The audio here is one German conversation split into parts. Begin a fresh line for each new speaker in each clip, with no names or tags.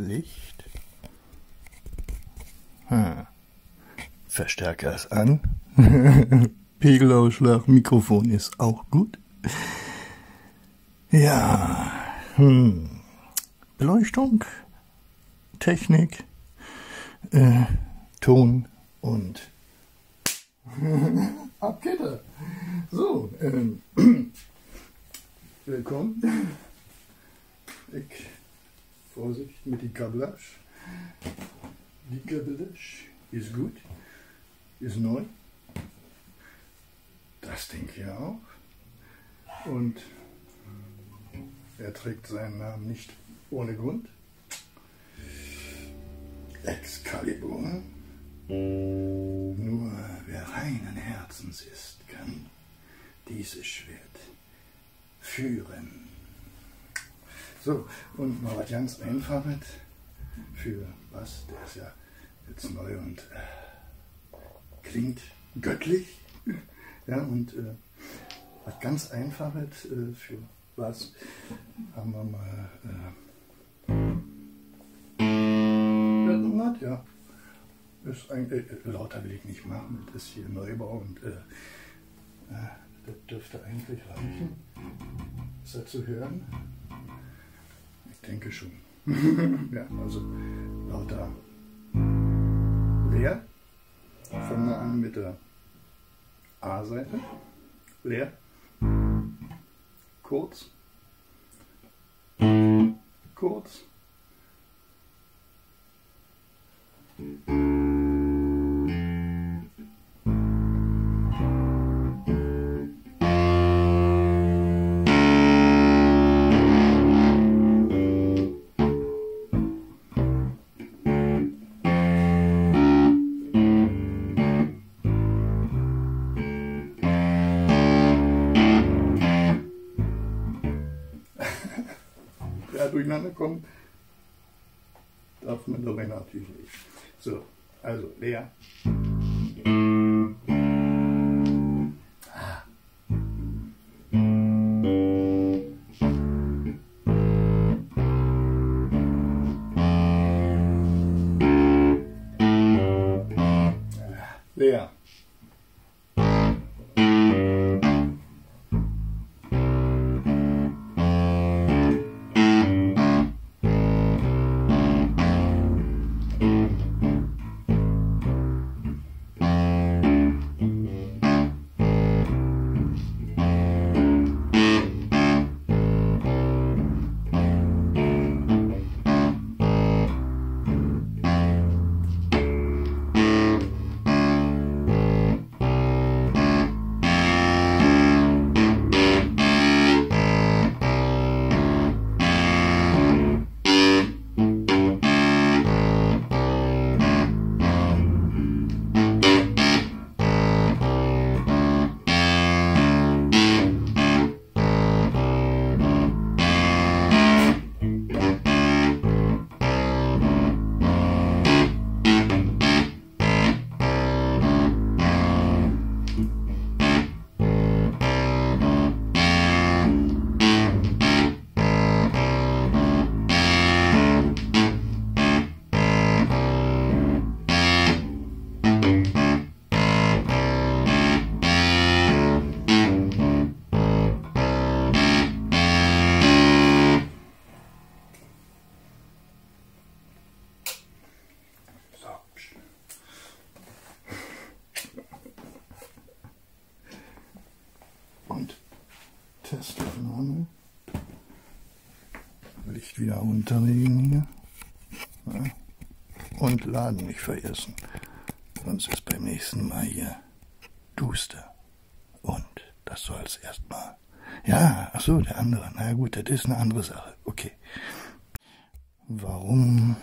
Licht. Hm. Verstärker ist an. Pegelausschlag, Mikrofon ist auch gut. Ja. Hm. Beleuchtung, Technik, äh, Ton und Abkette. So, ähm, willkommen. Ich Vorsicht mit die Kabelage. Die Kabelage ist gut, ist neu. Das Ding hier auch. Und er trägt seinen Namen nicht ohne Grund. Excalibur. Nur wer reinen Herzens ist, kann dieses Schwert führen. So, und mal was ganz Einfaches für was, der ist ja jetzt neu und äh, klingt göttlich. Ja, und äh, was ganz Einfaches äh, für was haben wir mal. Äh, ja. Ist ein, äh, lauter will ich nicht machen, das ist hier Neubau und äh, äh, das dürfte eigentlich reichen. Ist das zu hören? Denke schon. ja, also lauter leer. Fangen wir an mit der A-Seite. Leer. Kurz. Kurz. Durcheinander kommen, darf man dabei natürlich nicht. So, also leer. So. Testaufnahme. Licht wieder runterlegen hier. Und Laden nicht vergessen. Sonst ist beim nächsten Mal hier duster. Und das soll's erstmal. Ja, ach so, der andere. Na gut, das ist eine andere Sache. Okay. Warum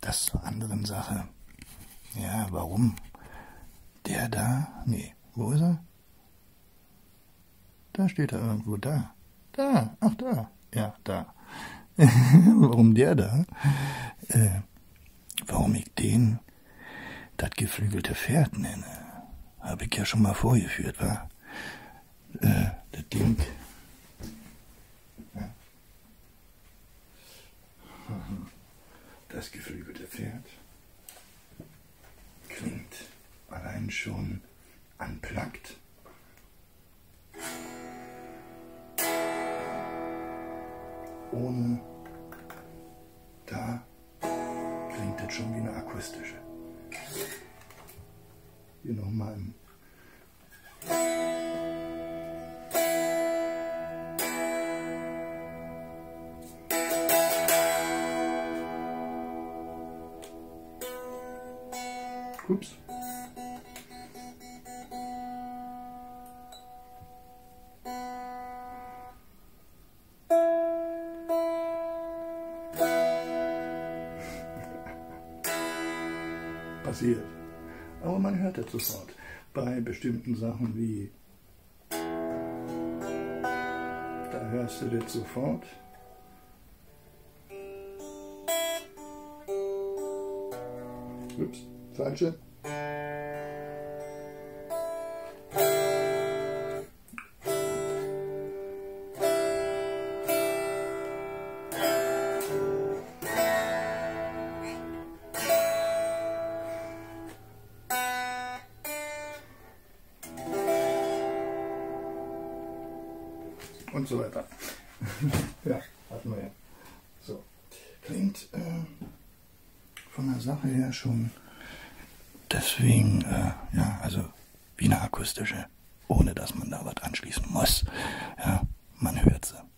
das zur anderen Sache. Ja, warum? Der da? Nee, wo ist er? Da steht er irgendwo, da. Da, ach da. Ja, da. warum der da? Äh, warum ich den das geflügelte Pferd nenne, habe ich ja schon mal vorgeführt, wa? Äh, das Ding. Das geflügelte Pferd klingt allein schon anplagt. Ohne da klingt das schon wie eine akustische. Hier nochmal im Ups. Passiert. Aber man hört es sofort. Bei bestimmten Sachen wie da hörst du das sofort. Ups. Falsche. Und so weiter. ja, hatten wir ja. So. Klingt äh, von der Sache her schon deswegen, äh, ja, also wie eine akustische, ohne dass man da was anschließen muss. Ja, man hört sie.